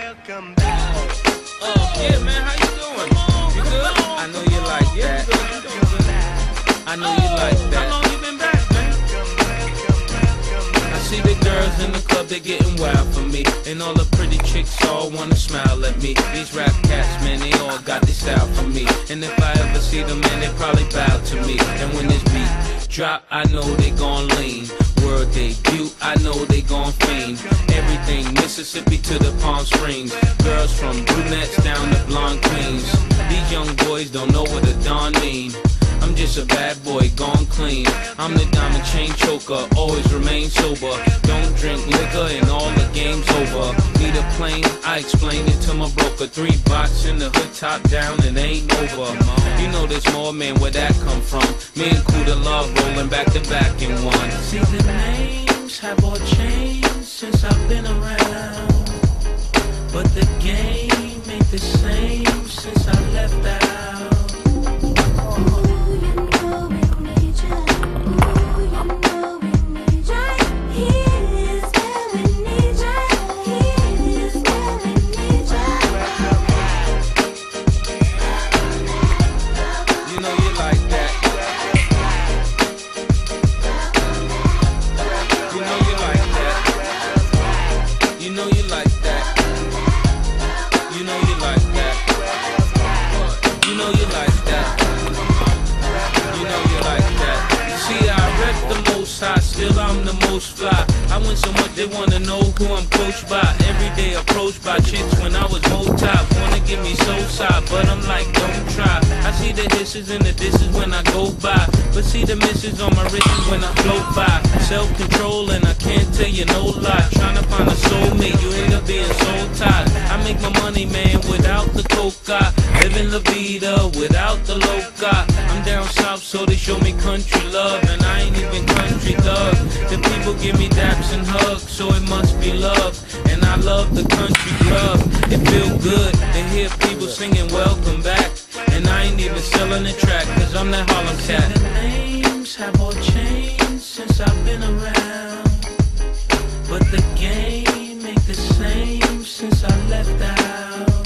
welcome back. Oh, yeah, man, how you doing? You good? I know you like that. I know you like that. How long you been back, man? See the girls in the club, they getting wild for me. And all the pretty chicks all wanna smile at me. These rap cats, man, they all got this style for me. And if I ever see them, man, they probably bow to me. And when it's drop, I know they gon' lean. World debut, I know they gon' fiend. Everything Mississippi to the Palm Springs. Girls from brunettes down to blonde queens. These young boys don't know what a dawn mean. I'm just a bad boy, gone clean. I'm the diamond chain choker, always remain sober. Don't drink liquor and all a plane, I explain it to my broker. Three box in the hood, top down, and ain't over. You know there's more, man, where that come from? Me and Kuda love rolling back to back in one. See the names have all changed since I've been around. But the game ain't the same since I left out. Most high, still I'm the most fly. I win so much they wanna know who I'm coached by. Every day approached by chicks when I was more top. Wanna give me so side, but I'm like, don't. I see the hisses and the disses when I go by. But see the misses on my wrists when I float by. Self control and I can't tell you no lie. Trying to find a soulmate, you end up being soul tied. I make my money, man, without the coca. Living la vida without the loca. I'm down south, so they show me country love. And I ain't even country thug. The people give me daps and hugs, so it must be love. And I love the country club. It feel good to hear people singing welcome back. And I ain't even selling the track, cause I'm that Harlem cat. The names have all changed since I've been around. But the game ain't the same since I left out.